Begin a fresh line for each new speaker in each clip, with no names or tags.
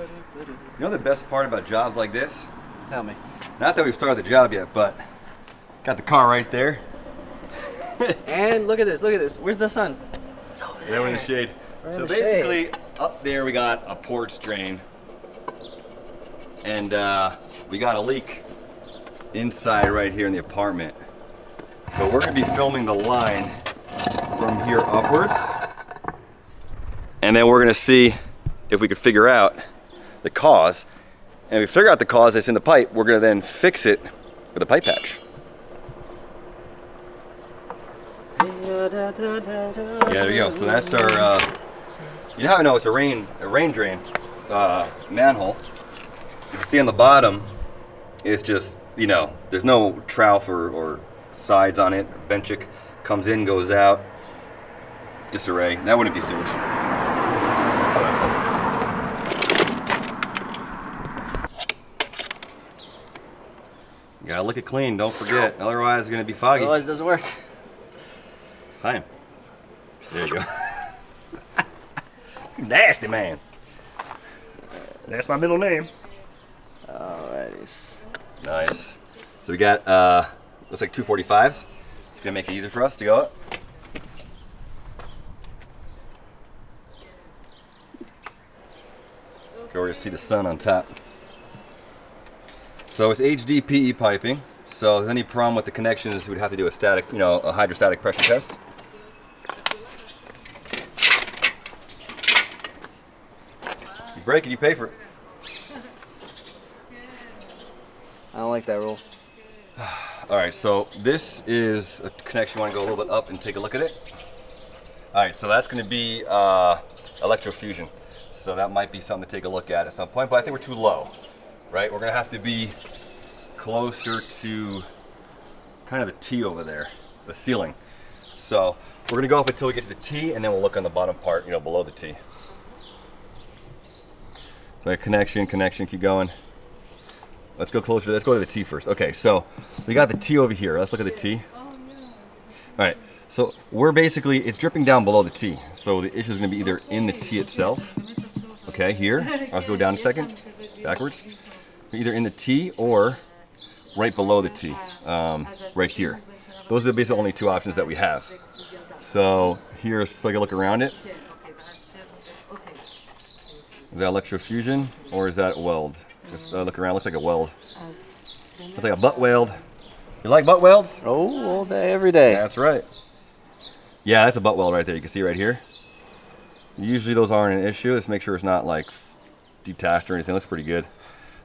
You know the best part about jobs like this?
Tell me.
Not that we've started the job yet, but got the car right there.
And look at this, look at this. Where's the sun? It's over
There we're in the shade.
We're
so
the shade.
basically, up there we got a porch drain, and uh, we got a leak inside right here in the apartment. So we're gonna be filming the line from here upwards, and then we're gonna see if we could figure out the cause. And if we figure out the cause that's in the pipe, we're gonna then fix it with a pipe patch. Yeah, there you go. So that's our. Uh, you know how I know it's a rain a rain drain uh, manhole. You can see on the bottom, it's just you know there's no trough or, or sides on it. Benchik comes in, goes out. Disarray. That wouldn't be sewage. You gotta lick it clean. Don't forget. Otherwise, it's gonna be foggy.
Otherwise, it doesn't work.
Hi. There you go. You Nasty man. That's my middle name.
Alrighty.
Nice. So we got uh looks like 245s. It's gonna make it easier for us to go up. Go over to see the sun on top. So it's HDPE piping. So if there's any problem with the connections, we'd have to do a static, you know, a hydrostatic pressure test. You break it, you pay for it.
I don't like that rule.
All right, so this is a connection. You want to go a little bit up and take a look at it. All right, so that's going to be uh, electrofusion. So that might be something to take a look at at some point, but I think we're too low, right? We're to have to be closer to kind of the T over there, the ceiling. So we're to go up until we get to the T, and then we'll look on the bottom part, you know, below the T. So connection, connection, keep going. Let's go closer. Let's go to the T first. Okay, so we got the T over here. Let's look at the T. All right, so we're basically, it's dripping down below the T. So the issue is to be either in the T itself. Okay, here. Let's go down a second, backwards. Either in the T or right below the T, um, right here. Those are basically the only two options that we have. So here, so I can look around it. Is that electrofusion or is that weld? Just uh, look around. Looks like a weld. Looks like a butt weld. You like butt welds?
Oh, all day, every day.
That's right. Yeah, that's a butt weld right there. You can see right here. Usually those aren't an issue. Let's make sure it's not like detached or anything. Looks pretty good.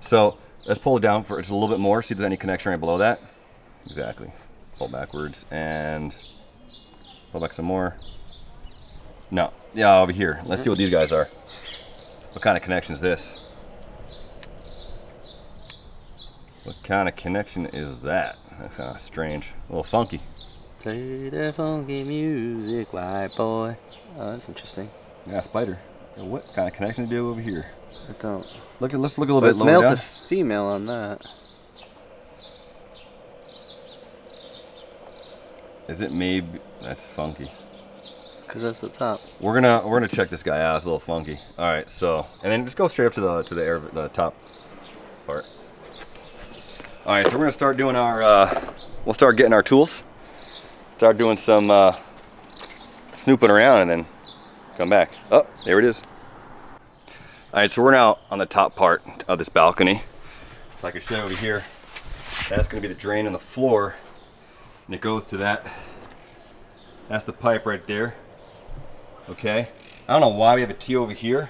So let's pull it down for just a little bit more. See if there's any connection right below that. Exactly. Pull backwards and pull back some more. No. Yeah, over here. Let's see what these guys are. What kind of connection is this? What kind of connection is that? That's kind of strange. A little funky.
Play that funky music, white boy. Oh, that's interesting.
Yeah, spider. What kind of connection do you do over here?
I don't.
Look at let's look a little
But
bit
it's
lower
male
down.
to female on that.
Is it maybe that's funky.
Because that's the top.
We're gonna we're gonna check this guy out. It's a little funky. All right, so and then just go straight up to the to the air the top part. All right, so we're gonna start doing our. Uh, we'll start getting our tools. Start doing some uh, snooping around and then come back. Oh, there it is. All right, so we're now on the top part of this balcony. So I can show you over here. That's gonna be the drain on the floor, and it goes to that. That's the pipe right there. Okay. I don't know why we have a T over here.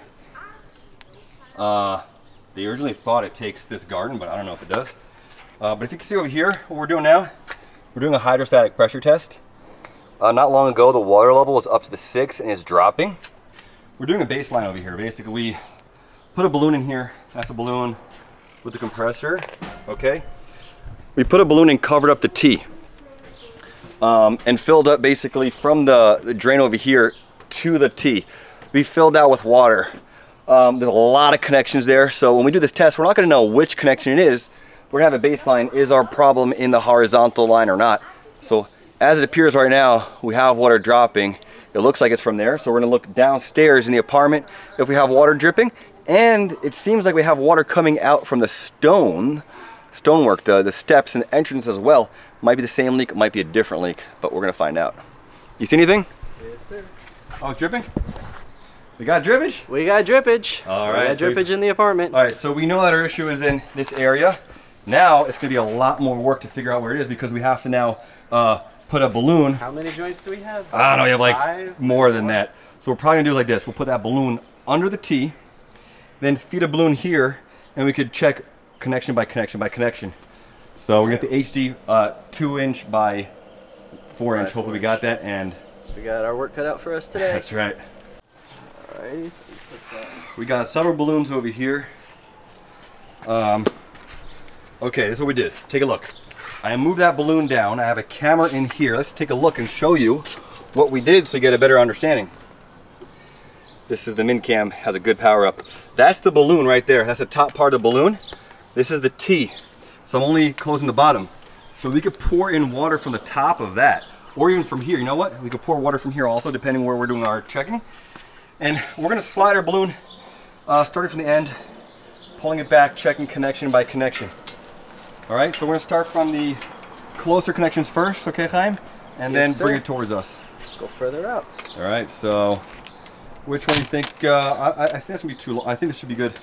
Uh, they originally thought it takes this garden, but I don't know if it does. Uh, but if you can see over here, what we're doing now, we're doing a hydrostatic pressure test. Uh, not long ago, the water level was up to the six and is dropping. We're doing a baseline over here. Basically, we put a balloon in here. That's a balloon with the compressor. Okay. We put a balloon and covered up the T um, and filled up basically from the, the drain over here to the T. We filled out with water. Um, there's a lot of connections there. So when we do this test, we're not gonna know which connection it is. We're gonna have a baseline. Is our problem in the horizontal line or not? So as it appears right now, we have water dropping. It looks like it's from there. So we're gonna look downstairs in the apartment if we have water dripping. And it seems like we have water coming out from the stone, stonework, the, the steps and entrance as well. Might be the same leak, might be a different leak, but we're gonna find out. You see anything?
Yes, sir.
Oh, it's dripping? We got drippage?
We got drippage.
All right.
We
right,
got
so
drippage in the apartment.
All right, so we know that our issue is in this area. Now it's gonna be a lot more work to figure out where it is because we have to now uh, put a balloon.
How many joints do we have?
I don't know, you have like
Five?
more than that. So we're probably gonna do like this. We'll put that balloon under the T, then feed a balloon here, and we could check connection by connection by connection. So we got the HD uh, two inch by four inch. Hopefully
four
we
inch.
got that, and
We got our work cut out for us today.
that's right.
Alrighty, so we that.
We got several balloons over here. Um, okay, this is what we did. Take a look. I moved that balloon down. I have a camera in here. Let's take a look and show you what we did so you get a better understanding. This is the Minicam, has a good power up. That's the balloon right there. That's the top part of the balloon. This is the T. So I'm only closing the bottom. So we could pour in water from the top of that, or even from here. You know what? We could pour water from here also, depending where we're doing our checking. And we're gonna slide our balloon uh, starting from the end, pulling it back, checking connection by connection. All right, so we're gonna start from the closer connections first, okay, Chaim? And
Yes,
then bring it towards us.
Go further out.
All right, so which one do you think? Uh, I, I think that's gonna be too low. I think this should be good.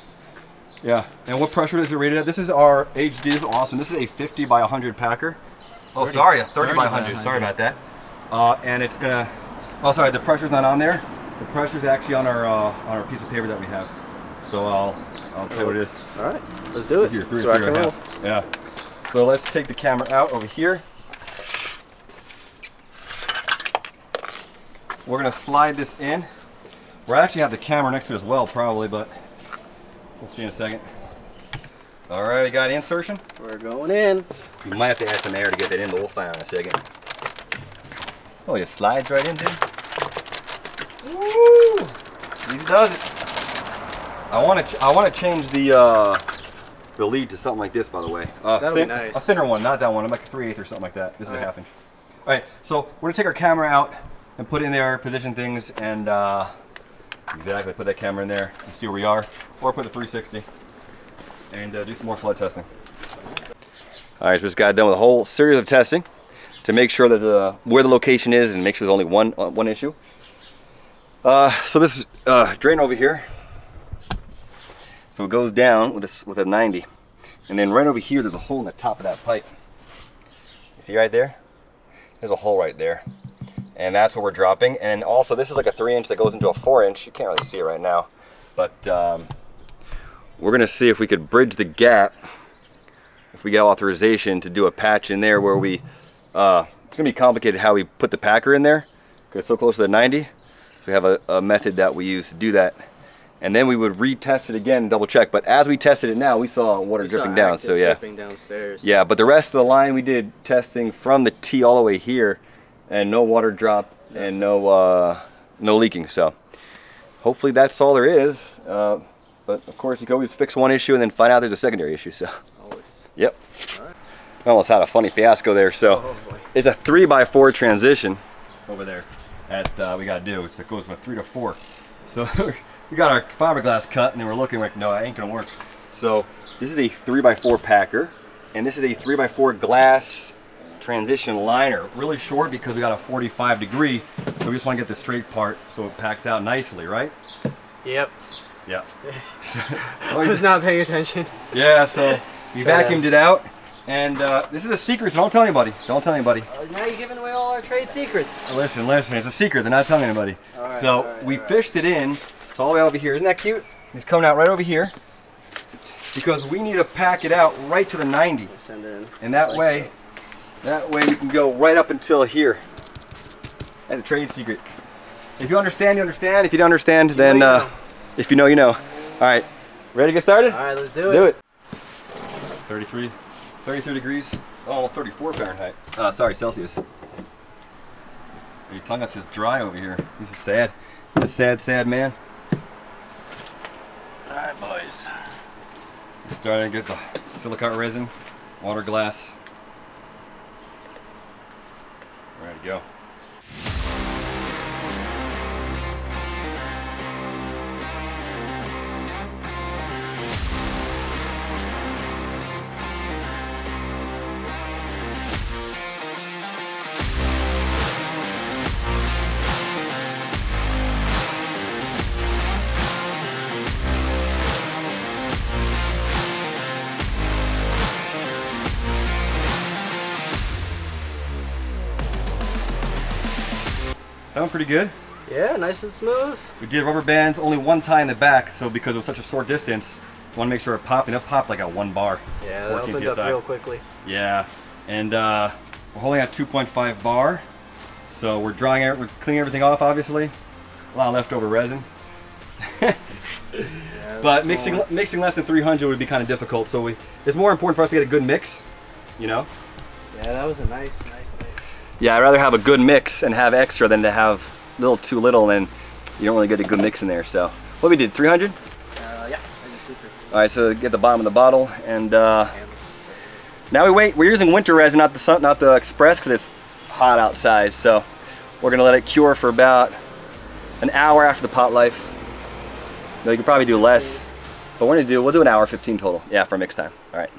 Yeah, and what pressure is it rated at? This is our HD, this is awesome. This is a 50 by 100 packer. Oh,
30
sorry, a 30,
30
by
by
100. Sorry about that. Uh, and it's gonna, oh, sorry, the pressure's not on there. The pressure's actually on our uh, on our piece of paper that we have. So I'll I'll tell you what it is.
All right, let's do it.
Three
so
three and a half. Yeah. So let's take the camera out over here. We're gonna slide this in. We'll actually have the camera next to it as well, probably, but we'll see in a second. All right, we got insertion.
We're going in.
You might have to add some air to get that in, but we'll find out in a second. Oh, it slides right in, dude. Woo! Easy does it. I want to. I want to change the uh, the lead to something like this, by the way. Uh,
That'll be nice.
A thinner one, not that one. I'm like a three eighth or something like that. This is a
Alright.
half inch. All right, so we're gonna take our camera out and put it in there, position things, and uh, exactly put that camera in there and see where we are, or put the 360 and uh, do some more flood testing. All right, so just got done with a whole series of testing to make sure that the where the location is and make sure there's only one uh, one issue. Uh, so this uh, drain over here. So it goes down with a, with a 90. And then right over here, there's a hole in the top of that pipe. You see right there? There's a hole right there. And that's what we're dropping. And also this is like a three inch that goes into a four inch. You can't really see it right now. But um, we're gonna see if we could bridge the gap if we get authorization to do a patch in there where we, uh, it's gonna be complicated how we put the packer in there because it's so close to the 90. So we have a, a method that we use to do that. And then we would retest it again and double check. But as we tested it now, we saw water
We saw
dripping down. So yeah.
dripping downstairs.
Yeah, but the rest of the line we did testing from the T all the way here and no water drop and no uh, no leaking. So hopefully that's all there is. Uh, but of course you can always fix one issue and then find out there's a secondary issue. So
Always.
yep. I almost had a funny fiasco there. So
Oh
it's a three by four transition over there that uh, we got to do. It's, it goes from a three to four. So we got our fiberglass cut and then we're looking like, no, it ain't gonna work. So this is a three by four packer and this is a three by four glass transition liner. Really short because we got a 45 degree. So we just want to get the straight part so it packs out nicely, right?
Yep.
Yeah. So-
I was not paying attention.
yeah, so we vacuumed it out. And uh, this is a secret, so don't tell anybody. Don't tell anybody.
Uh, now you're giving away all our trade secrets.
Listen, listen, it's a secret. They're not telling anybody. So we fished it in. It's all the way over here. Isn't that cute? it's coming out right over here because we need to pack it out right to the 90.
Send in.
And that
like
way, that way we can go right up until here. as a trade secret. If you understand, you understand. If you don't understand, then
you
uh,
know.
if you know, you know. All right, ready to get started?
All right, let's do it.
Do it. 33, 33 degrees, oh, almost 34 Fahrenheit. Uh, sorry, Celsius. Your tongue is just dry over here. This is sad. He's a sad, sad man.
All right, boys.
Starting to get the silicone resin, water glass. Ready go. Pretty good.
Yeah, nice and smooth.
We did rubber bands only one tie in the back, so because it was such a short distance, want to make sure it popped, and it popped like at one bar.
Yeah, that
14
opened up real quickly.
Yeah, and uh, we're holding at 2.5 bar, so we're drying it, we're cleaning everything off, obviously. A lot of leftover resin.
Yeah,
But mixing mixing less than 300 would be kind of difficult, so we it's more important for us to get a good mix, you know?
Yeah, that was a nice, nice.
Yeah, I'd rather have a good mix and have extra than to have a little too little and you don't really get a good mix in there. So what we did, 300?
Uh, yeah,
All right, so get the bottom of the bottle and uh, now we wait. We're using winter resin, not the sun, not the express, because it's hot outside. So we're gonna let it cure for about an hour after the pot life. No, you could probably do less, but we're gonna do. We'll do an hour 15 total. Yeah, for mix time. All right.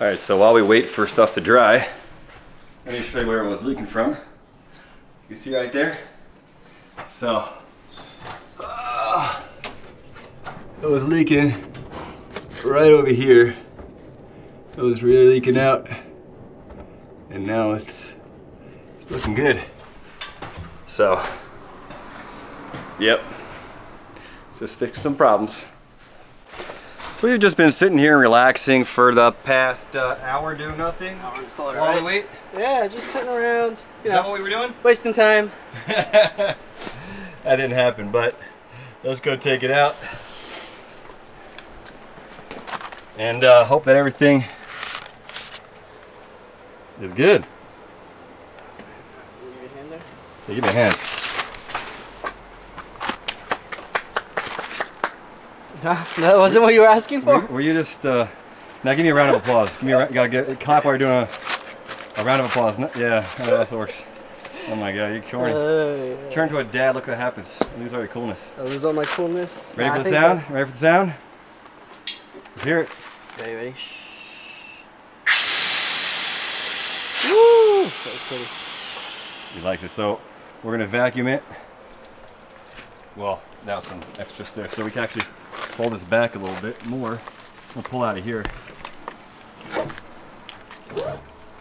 All right. So while we wait for stuff to dry, let me show you where it was leaking from. You see right there. So ah, it was leaking right over here. It was really leaking out. And now it's, it's looking good. So, yep. Just fix some problems. So we've just been sitting here and relaxing for the past uh, hour doing nothing. While we wait.
Yeah, just sitting around. You
Is that what we were doing?
wasting time.
that didn't happen, but let's go take it out. And uh, hope that everything is good.
Leave your hand there.
Give me a hand.
that wasn't what you were asking for?
were you just, uh, now give me a round of applause. Give me a, gotta get, clap while you're doing a, a round of applause. No- Yeah, that works. Oh my god, you're corny.
Uh, yeah.
Turn to a dad, look what happens. Lose all your coolness.
I lose all my coolness.
Ready
Nah,
for the sound? Ready for the sound? Let's hear it.
that- Ready, ready? Woo! That was pretty.
You like it. So we're gonna vacuum it. Well, now some extra stiff. So we can actually pull this back a little bit more. We'll pull out of here.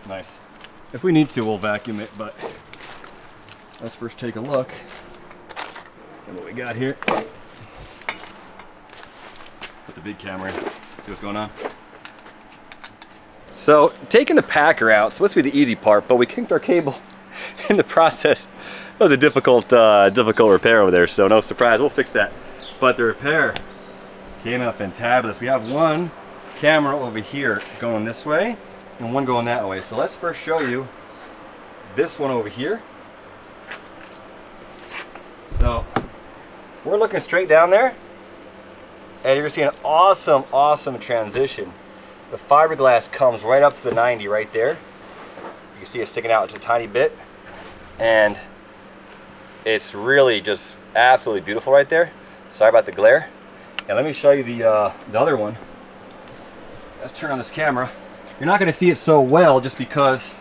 Nice. If we need to, we'll vacuum it, but let's first take a look at what we got here. Put the big camera in, see what's going on. So taking the packer out, supposed to be the easy part, but we kinked our cable in the process. It was a difficult, uh, difficult repair over there, so no surprise, we'll fix that. But the repair came out fantabulous. We have one camera over here going this way and one going that way. So let's first show you this one over here. So we're looking straight down there and you're gonna an awesome, awesome transition. The fiberglass comes right up to the 90 right there. You can see it sticking out just a tiny bit. And it's really just absolutely beautiful right there. Sorry about the glare. And let me show you the, uh, the other one. Let's turn on this camera. You're not gonna see it so well just because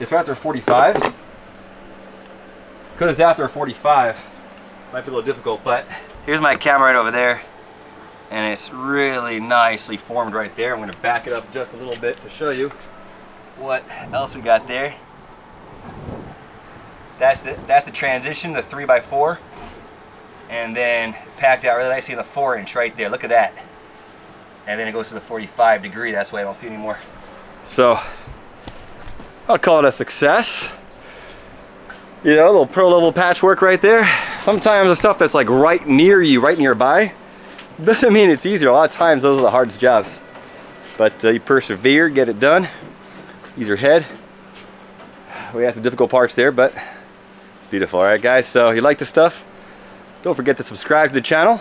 it's right after 45. Because it's after 45, might be a little difficult, but here's my camera right over there and it's really nicely formed right there. I'm going to back it up just a little bit to show you what else we got there. That's the that's the transition, the three by four, and then packed out really nicely in the four inch right there. Look at that. And then it goes to the 45 degree. That's why I don't see anymore. So I'll call it a success. You know, a little pro level patchwork right there. Sometimes the stuff that's like right near you, right nearby, doesn't mean it's easier. A lot of times those are the hardest jobs. But uh, you persevere, get it done. Use your head. We have some difficult parts there, but it's beautiful. All right, guys, so you like this stuff? Don't forget to subscribe to the channel.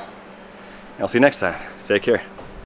I'll see you next time. Take care.